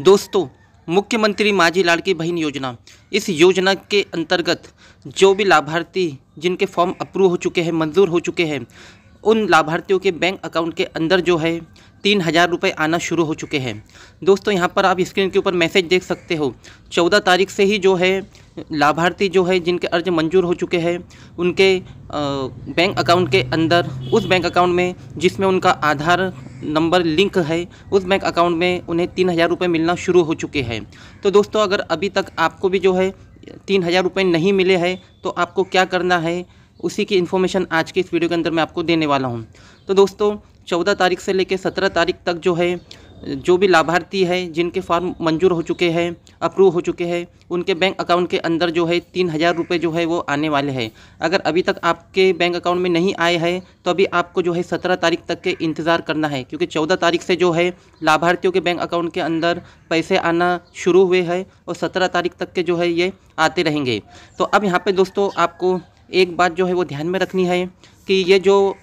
दोस्तों, मुख्यमंत्री माझी लाड़की बहन योजना। इस योजना के अंतर्गत जो भी लाभार्थी जिनके फॉर्म अप्रूव हो चुके हैं, मंजूर हो चुके हैं, उन लाभार्थियों के बैंक अकाउंट के अंदर जो है, तीन हज़ार रुपये आना शुरू हो चुके हैं। दोस्तों, यहाँ पर आप स्क्रीन के ऊपर मैसेज देख सकते हो। चौदह तारीख से ही जो है, लाभार्थी जो है, जिनके अर्ज़ मंजूर हो चुके हैं, उनके बैंक अकाउंट के अंदर, उस बैंक अकाउंट में जिसमें उनका आधार नंबर लिंक है, उस बैंक अकाउंट में उन्हें तीन हज़ार रुपये मिलना शुरू हो चुके हैं। तो दोस्तों, अगर अभी तक आपको भी जो है तीन हज़ार रुपये नहीं मिले हैं तो आपको क्या करना है, उसी की इन्फॉर्मेशन आज के इस वीडियो के अंदर मैं आपको देने वाला हूँ। तो दोस्तों, चौदह तारीख से लेकर सत्रह तारीख तक जो है जो भी लाभार्थी है, जिनके फॉर्म मंजूर हो चुके हैं, अप्रूव हो चुके हैं, उनके बैंक अकाउंट के अंदर जो है तीन हज़ार रुपये जो है वो आने वाले हैं। अगर अभी तक आपके बैंक अकाउंट में नहीं आए हैं तो अभी आपको जो है सत्रह तारीख तक के इंतज़ार करना है, क्योंकि चौदह तारीख से जो है लाभार्थियों के बैंक अकाउंट के अंदर पैसे आना शुरू हुए हैं और सत्रह तारीख तक के जो है ये आते रहेंगे। तो अब यहाँ पर दोस्तों आपको एक बात जो है वो ध्यान में रखनी है कि ये जो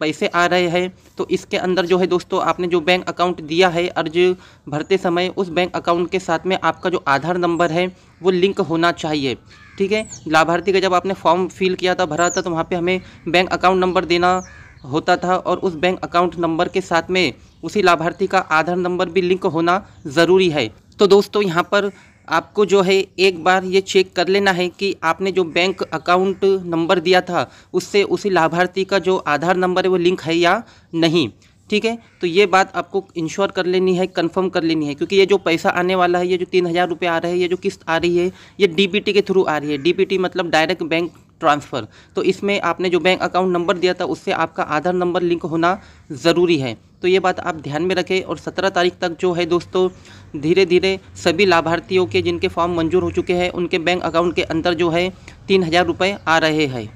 पैसे आ रहे हैं तो इसके अंदर जो है दोस्तों आपने जो बैंक अकाउंट दिया है, अर्ज़ भरते समय उस बैंक अकाउंट के साथ में आपका जो आधार नंबर है, वो लिंक होना चाहिए। ठीक है? लाभार्थी का जब आपने फॉर्म फिल किया था, भरा था तो वहाँ पे हमें बैंक अकाउंट नंबर देना होता था और उस बैंक अकाउंट नंबर के साथ में उसी लाभार्थी का आधार नंबर भी लिंक होना ज़रूरी है। तो दोस्तों यहाँ पर आपको जो है एक बार ये चेक कर लेना है कि आपने जो बैंक अकाउंट नंबर दिया था, उससे उसी लाभार्थी का जो आधार नंबर है वो लिंक है या नहीं? ठीक है? तो ये बात आपको इंश्योर कर लेनी है कंफर्म कर लेनी है, क्योंकि ये जो पैसा आने वाला है, ये जो तीन हज़ार रुपये आ रहे हैं, ये जो किस्त आ रही है, ये डीबीटी के थ्रू आ रही है। डीबीटी मतलब डायरेक्ट बैंक ट्रांसफ़र तो इसमें आपने जो बैंक अकाउंट नंबर दिया था, उससे आपका आधार नंबर लिंक होना ज़रूरी है। तो ये बात आप ध्यान में रखें और सत्रह तारीख तक जो है दोस्तों धीरे धीरे सभी लाभार्थियों के जिनके फॉर्म मंजूर हो चुके हैं, उनके बैंक अकाउंट के अंदर जो है तीन हज़ार रुपये आ रहे हैं।